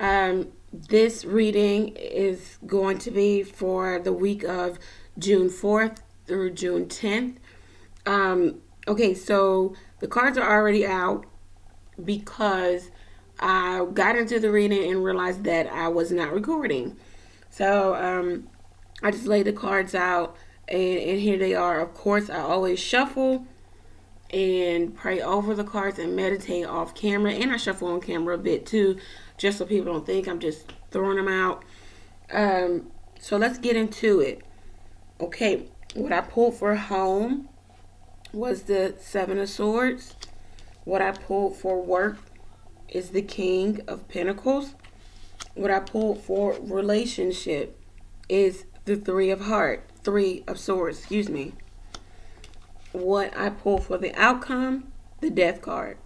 Um, this reading is going to be for the week of June 4th through June 10th. Um, okay, so the cards are already out because I got into the reading and realized that I was not recording. So um, I just laid the cards out, and, and here they are. Of course, I always shuffle and pray over the cards and meditate off camera. And I shuffle on camera a bit too, just so people don't think I'm just throwing them out. Um, so let's get into it. Okay, what I pulled for home was the Seven of Swords. What I pulled for work is the King of Pentacles. What I pulled for relationship is the Three of Heart, Three of Swords, excuse me. What I pulled for the outcome, the Death card.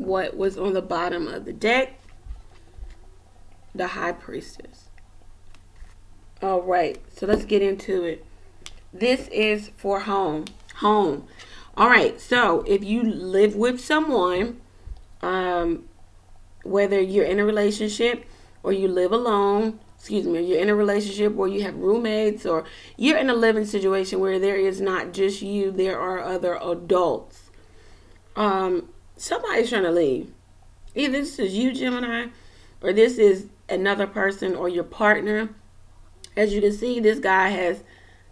What was on the bottom of the deck, the High Priestess. All right, so let's get into it. This is for home. Home. All right, so if you live with someone, um, whether you're in a relationship or you live alone, excuse me, you're in a relationship or you have roommates or you're in a living situation where there is not just you, there are other adults. Um, somebody's trying to leave. Either this is you, Gemini, or this is another person or your partner. As you can see, this guy has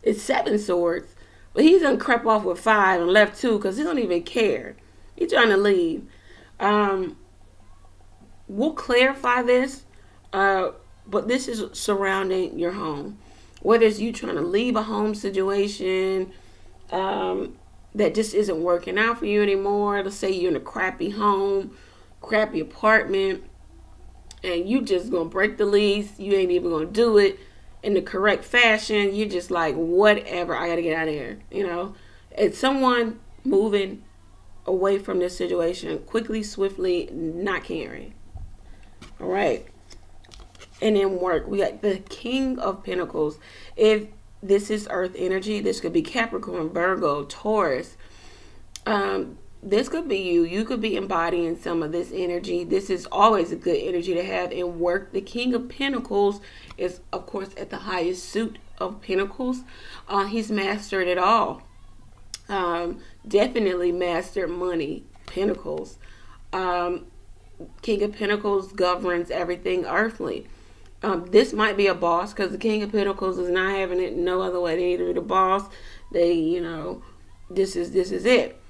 it's seven swords, but he's gonna crept off with five and left two because he don't even care. He's trying to leave. Um, we'll clarify this, uh, but this is surrounding your home. Whether it's you trying to leave a home situation um, that just isn't working out for you anymore. Let's say you're in a crappy home, crappy apartment, and you just gonna break the lease. You ain't even gonna do it in the correct fashion. You're just like, whatever. I gotta get out of here. You know, it's someone moving away from this situation quickly, swiftly, not caring. All right. And then work, we got the King of Pentacles. If this is Earth energy, this could be Capricorn, Virgo, Taurus. Um, this could be you. You could be embodying some of this energy. This is always a good energy to have in work. The King of Pentacles is, of course, at the highest suit of Pentacles. Uh, he's mastered it all. Um, definitely mastered money, Pentacles. Um, King of Pentacles governs everything earthly. Um, this might be a boss because the King of Pentacles is not having it no other way. They need to be the boss. They, you know, this is this is it.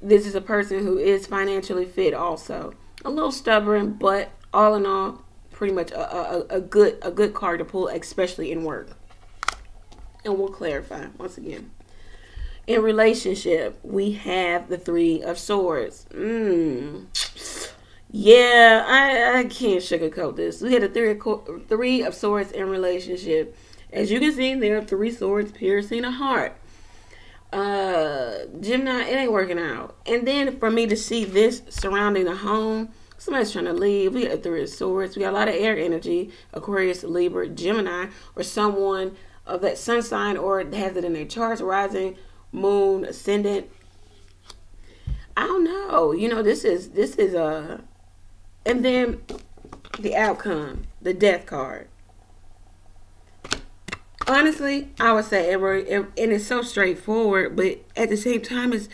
This is a person who is financially fit also. A little stubborn, but all in all, pretty much a, a, a good a good card to pull, especially in work. And we'll clarify once again. In relationship, we have the Three of Swords. Mmm. Yeah, I, I can't sugarcoat this. We had a three of, three of swords in relationship. As you can see, there are three swords piercing a heart. Uh, Gemini, it ain't working out. And then for me to see this surrounding the home, somebody's trying to leave. We got three of swords. We got a lot of air energy, Aquarius, Libra, Gemini, or someone of that sun sign or has it in their charts, rising, moon, ascendant. I don't know. You know, this is this is a and then the outcome, the death card. Honestly, I would say it, and it's so straightforward, but at the same time, it's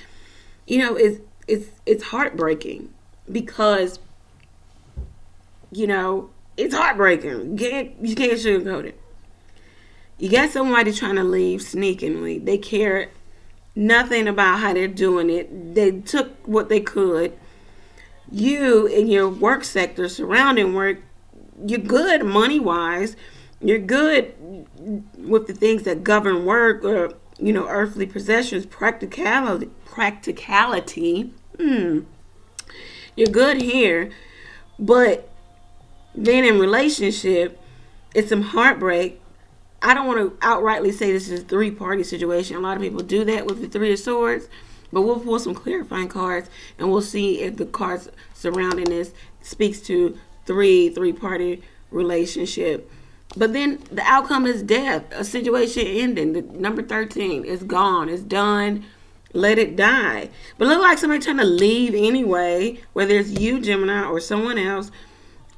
you know, it's it's it's heartbreaking because you know it's heartbreaking. You can't you can't sugarcoat it. You got somebody trying to leave sneakingly. They care nothing about how they're doing it. They took what they could you in your work sector, surrounding work, you're good money wise. You're good with the things that govern work or you know earthly possessions, practicality. Practicality. Hmm. You're good here, but then in relationship, it's some heartbreak. I don't want to outrightly say this is a three party situation. A lot of people do that with the Three of Swords. But we'll pull some clarifying cards and we'll see if the cards surrounding this speaks to three three party relationship. But then the outcome is death, a situation ending. The number 13 is gone, it's done. Let it die. But look like somebody trying to leave anyway, whether it's you, Gemini, or someone else.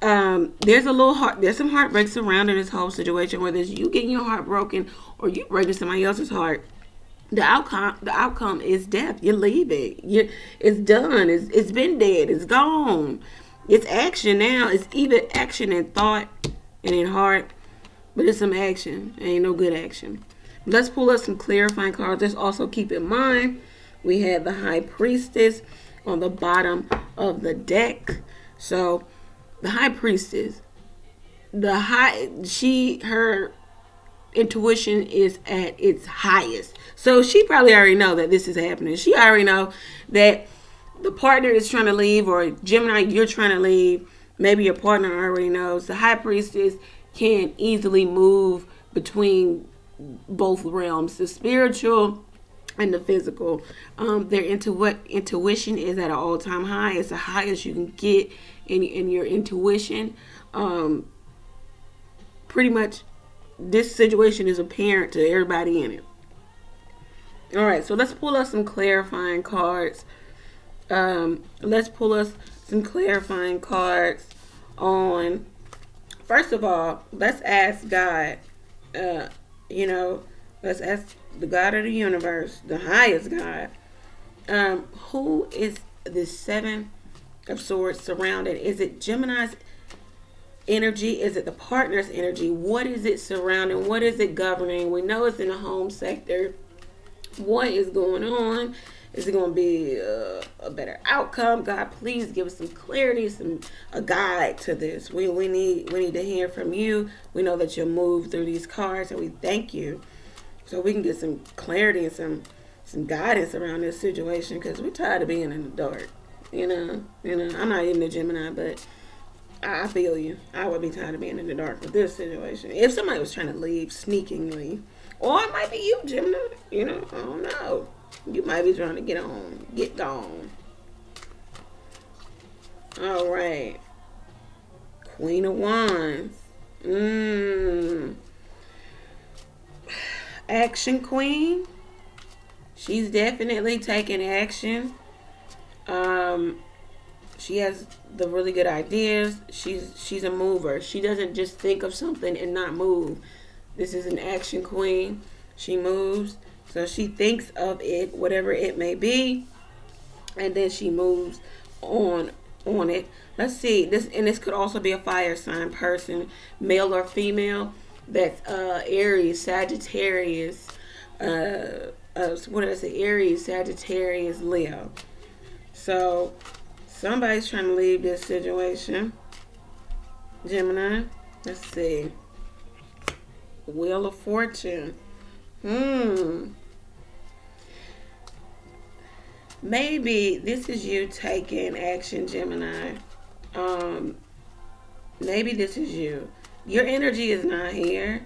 um, there's a little heart. There's some heartbreak surrounding this whole situation, whether it's you getting your heart broken or you breaking somebody else's heart. The outcome, the outcome is death. You're leaving. You, it's done. It's it's been dead. It's gone. It's action now. It's either action in thought and in heart, but it's some action. It ain't no good action. Let's pull up some clarifying cards. Let's also keep in mind we have the High Priestess on the bottom of the deck. So the High Priestess, the high she her intuition is at its highest. So she probably already know that this is happening. She already know that the partner is trying to leave or Gemini you're trying to leave. Maybe your partner already knows. The high priestess can easily move between both realms, the spiritual and the physical. Um, their intu- intuition is at an all-time high. It's the highest you can get in, in your intuition. Um, pretty much this situation is apparent to everybody in it. All right, so let's pull up some clarifying cards. Um, let's pull us some clarifying cards on. First of all, let's ask God. Uh, you know, let's ask the God of the universe, the highest God. Um, who is the seven of swords surrounded? Is it Gemini's energy? Is it the partner's energy? What is it surrounding? What is it governing? We know it's in the home sector. What is going on? Is it going to be a, a, better outcome? God, please give us some clarity, some a guide to this. We we need we need to hear from you. We know that you'll move through these cards, and we thank you, so we can get some clarity and some some guidance around this situation because we're tired of being in the dark. You know, you know. I'm not even a Gemini, but I feel you. I would be tired of being in the dark with this situation. If somebody was trying to leave sneakingly, or it might be you, Gemini. You know, I don't know. You might be trying to get on, get gone. All right. Queen of Wands. Mmm. Action Queen. She's definitely taking action. Um, she has the really good ideas. She's she's a mover. She doesn't just think of something and not move. This is an action queen. She moves. So she thinks of it, whatever it may be, and then she moves on on it. Let's see. This and this could also be a fire sign person, male or female. That's uh Aries, Sagittarius, uh, uh what is it? Aries, Sagittarius, Leo. So Somebody's trying to leave this situation. Gemini. Let's see. Wheel of Fortune. Hmm. Maybe this is you taking action, Gemini. Um, maybe this is you. Your energy is not here.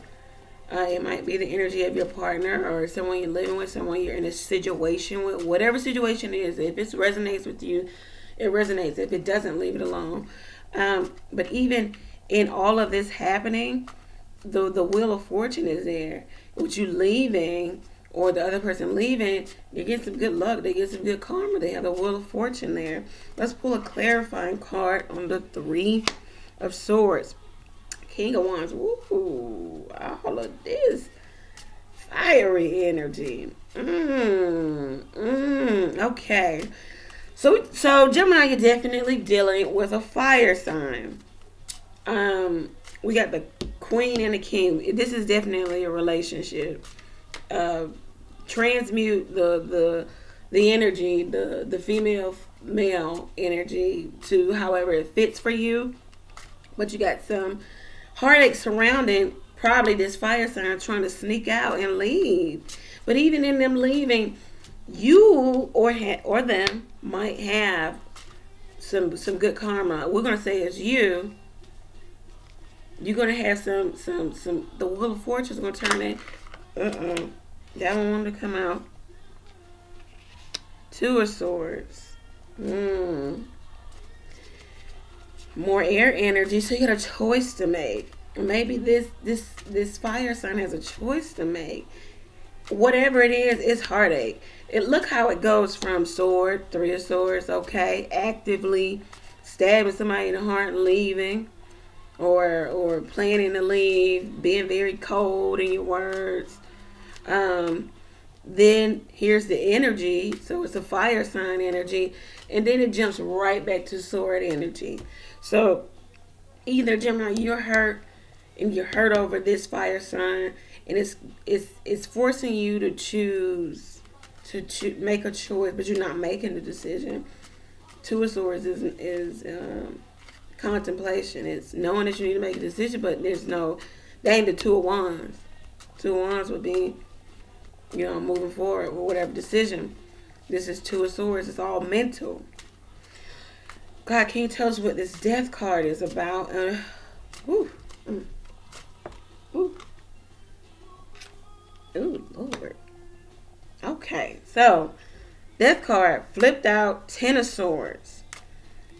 Uh, it might be the energy of your partner or someone you're living with, someone you're in a situation with, whatever situation it is. If it resonates with you, it resonates. If it doesn't, leave it alone. Um, but even in all of this happening, the the wheel of fortune is there. With you leaving or the other person leaving, they get some good luck. They get some good karma. They have the wheel of fortune there. Let's pull a clarifying card on the three of swords. King of Wands. Ooh, all of this fiery energy. Mmm. Mmm. Okay. So, so Gemini, you're definitely dealing with a fire sign. Um, we got the queen and the king. This is definitely a relationship. Uh, transmute the the the energy, the the female male energy to however it fits for you. But you got some heartache surrounding probably this fire sign trying to sneak out and leave. But even in them leaving, you or or them might have some some good karma. We're gonna say it's you. You're gonna have some some some. The wheel of fortune's gonna turn in. Uh uh That one wanted to come out. Two of swords. Hmm. More air energy. So you got a choice to make. Maybe this this this fire sign has a choice to make. Whatever it is, it's heartache it look how it goes from sword, three of swords, okay, actively stabbing somebody in the heart and leaving. or or planning to leave, being very cold in your words. Um, then here's the energy, so it's a fire sign energy, and then it jumps right back to sword energy. So either Gemini, you're hurt and you're hurt over this fire sign, and it's it's it's forcing you to choose to cho- make a choice, but you're not making the decision. Two of Swords is is um, contemplation. It's knowing that you need to make a decision, but there's no. They ain't the Two of Wands. Two of Wands would be, you know, moving forward with whatever decision. This is Two of Swords. It's all mental. God, can you tell us what this Death card is about? Uh, whew, so Death card flipped out Ten of Swords.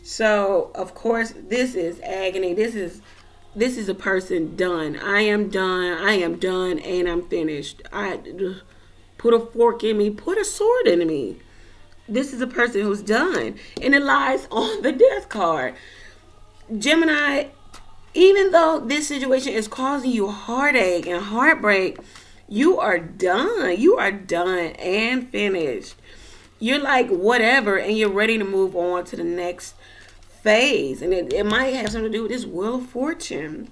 So of course this is agony. This is this is a person done. I am done. I am done, and I'm finished. I put a fork in me. Put a sword in me. This is a person who's done, and it lies on the death card. Gemini, even though this situation is causing you heartache and heartbreak, you are done. You are done and finished. You're like whatever, and you're ready to move on to the next phase. And it, it might have something to do with this wheel of fortune.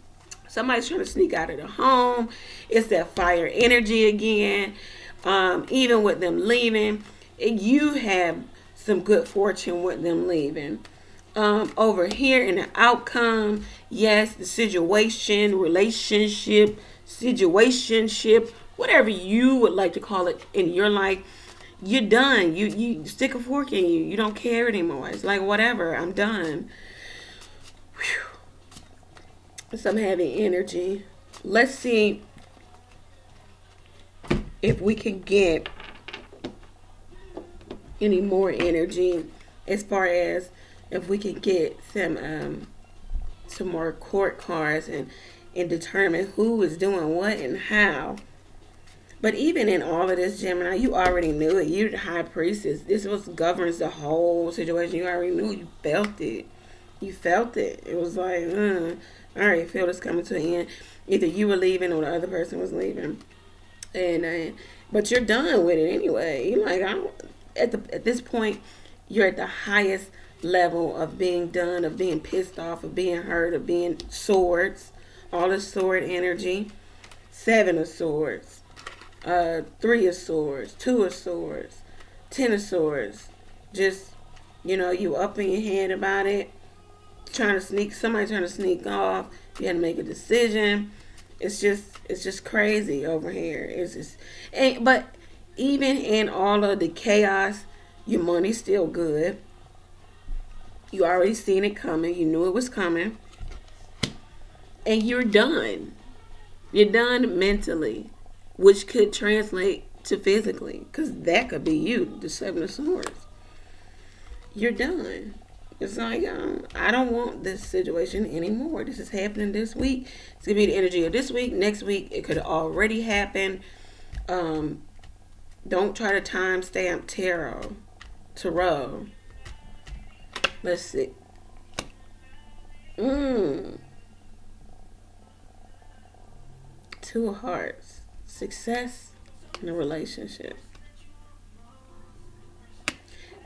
Somebody's trying to sneak out of the home. It's that fire energy again. Um, even with them leaving, you have some good fortune with them leaving. Um, over here in the outcome, yes, the situation, relationship, situationship, whatever you would like to call it in your life, you're done. You you stick a fork in you. You don't care anymore. It's like whatever. I'm done. Whew. Some heavy energy. Let's see if we can get any more energy as far as if we can get some um some more court cards and and determine who is doing what and how. But even in all of this, Gemini, you already knew it. You're the high priestess. This was governs the whole situation. You already knew. You felt it. You felt it. It was like, uh, all right, feel this coming to an end. Either you were leaving or the other person was leaving, and uh, but you're done with it anyway. You're like, I. At the at this point, you're at the highest level of being done, of being pissed off, of being hurt, of being swords, all the sword energy, seven of swords uh, three of swords, two of swords, ten of swords. Just, you know, you up in your head about it, trying to sneak, somebody trying to sneak off. You had to make a decision. It's just, it's just crazy over here. It's just, and, but even in all of the chaos, your money's still good. You already seen it coming. You knew it was coming. And you're done. You're done mentally which could translate to physically, because that could be you, the Seven of Swords. You're done. It's like, um, I don't want this situation anymore. This is happening this week. It's going to be the energy of this week. Next week, it could already happen. Um, don't try to timestamp tarot. Tarot. Let's see. Mmm. Two Hearts success in a relationship.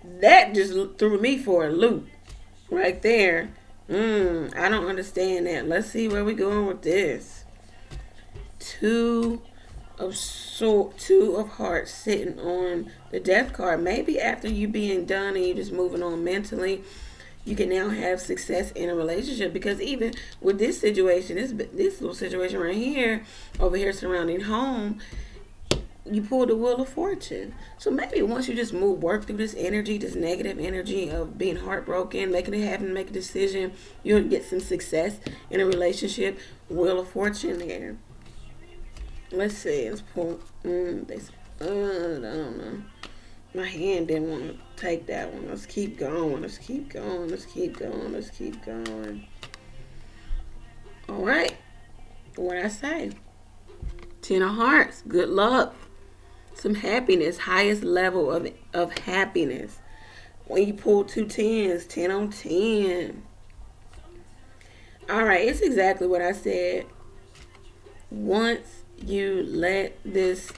That just threw me for a loop right there. Mm, I don't understand that. Let's see where we're going with this. Two of so two of hearts sitting on the death card. Maybe after you being done and you just moving on mentally, you can now have success in a relationship. Because even with this situation this this little situation right here over here surrounding home you pull the wheel of fortune. So maybe once you just move work through this energy this negative energy of being heartbroken making it happen make a decision you'll get some success in a relationship wheel of fortune there. Let's see let's pull mm, they, uh, i don't know my hand didn't want to take that one. Let's keep going. Let's keep going. Let's keep going. Let's keep going. All right. What I say? Ten of hearts. Good luck. Some happiness. Highest level of, of happiness. When you pull two tens, ten on ten. All right, it's exactly what I said. Once you let this,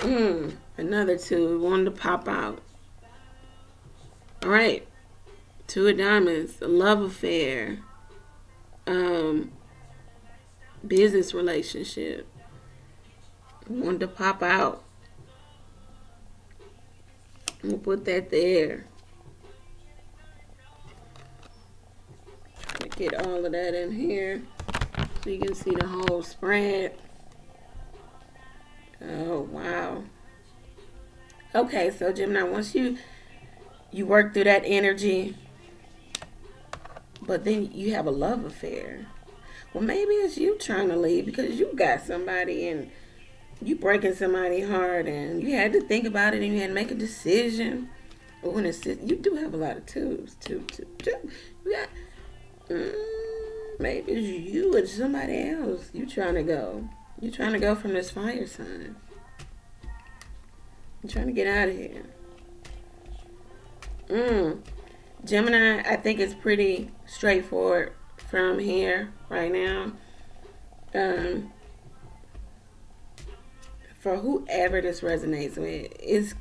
mm, another two wanted to pop out. All right, two of diamonds, a love affair, um, business relationship. Wanted to pop out. We'll put that there. get all of that in here so you can see the whole spread. Oh, wow. Okay, so Gemini, once you you work through that energy, but then you have a love affair. Well, maybe it's you trying to leave because you got somebody and you breaking somebody heart and you had to think about it and you had to make a decision. But when it's you do have a lot of twos, two, two, two. Got Mm, maybe it's you and somebody else. You trying to go. You trying to go from this fire sign. You trying to get out of here. Mm. Gemini, I think it's pretty straightforward from here right now. Um, for whoever this resonates with, it's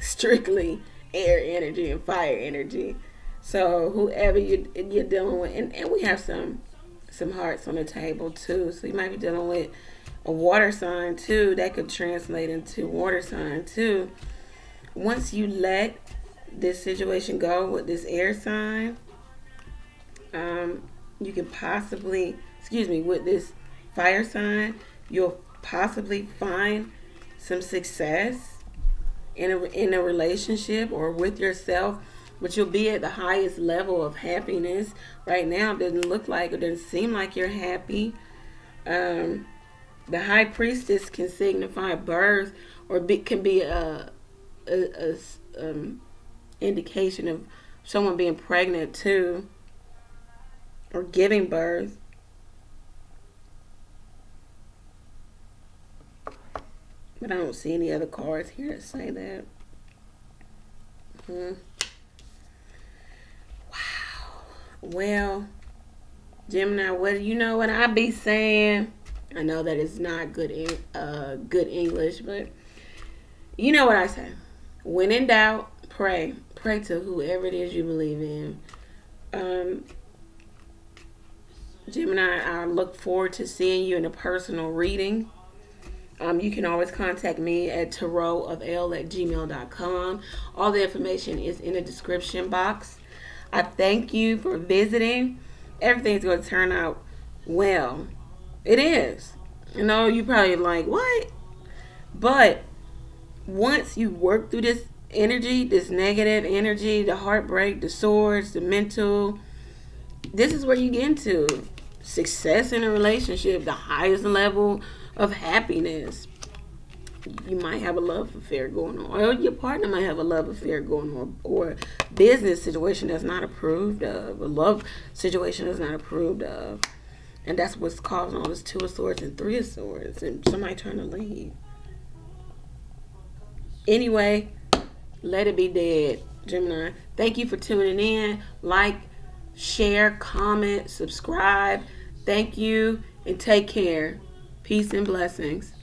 strictly air energy and fire energy. So whoever you you're dealing with, and, and we have some some hearts on the table too. So you might be dealing with a water sign too. That could translate into water sign too. Once you let this situation go with this air sign, um, you can possibly, excuse me, with this fire sign, you'll possibly find some success in a, in a relationship or with yourself but you'll be at the highest level of happiness. Right now, it doesn't look like it doesn't seem like you're happy. Um, the high priestess can signify birth, or be, can be a, a, a um, indication of someone being pregnant too, or giving birth. But I don't see any other cards here that say that. Hmm. Wow. Well, Gemini, what you know what I be saying? I know that it's not good uh good English, but you know what I say. When in doubt, pray. Pray to whoever it is you believe in. Um Gemini, I look forward to seeing you in a personal reading. Um, you can always contact me at tarotofelle at gmail.com. All the information is in the description box. I thank you for visiting. Everything's going to turn out well. It is. You know, you probably like, what? But once you work through this energy, this negative energy, the heartbreak, the swords, the mental, this is where you get into success in a relationship, the highest level of happiness you might have a love affair going on, or your partner might have a love affair going on, or business situation that's not approved of, a love situation that's not approved of, and that's what's causing all this two of swords and three of swords, and somebody trying to leave. Anyway, let it be dead, Gemini. Thank you for tuning in. Like, share, comment, subscribe. Thank you, and take care. Peace and blessings.